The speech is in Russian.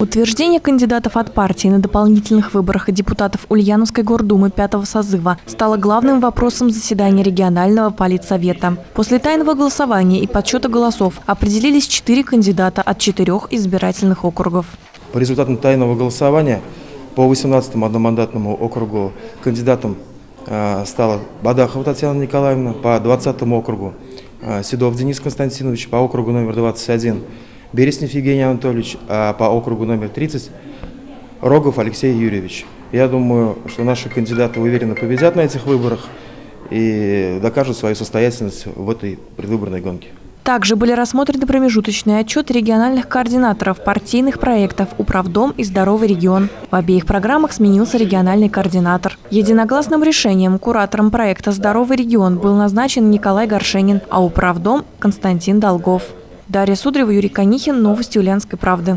Утверждение кандидатов от партии на дополнительных выборах депутатов Ульяновской гордумы пятого созыва стало главным вопросом заседания регионального политсовета. После тайного голосования и подсчета голосов определились четыре кандидата от четырех избирательных округов. По результатам тайного голосования по 18-му одномандатному округу кандидатом э, стала Бадахова Татьяна Николаевна, по 20-му округу э, Седов Денис Константинович, по округу номер 21 Береснев Евгений Анатольевич, а по округу номер 30 Рогов Алексей Юрьевич. Я думаю, что наши кандидаты уверенно победят на этих выборах и докажут свою состоятельность в этой предвыборной гонке. Также были рассмотрены промежуточные отчеты региональных координаторов партийных проектов «Управдом» и «Здоровый регион». В обеих программах сменился региональный координатор. Единогласным решением куратором проекта «Здоровый регион» был назначен Николай Горшенин, а «Управдом» – Константин Долгов. Дарья Судрева, Юрий Конихин. Новости Ульянской правды.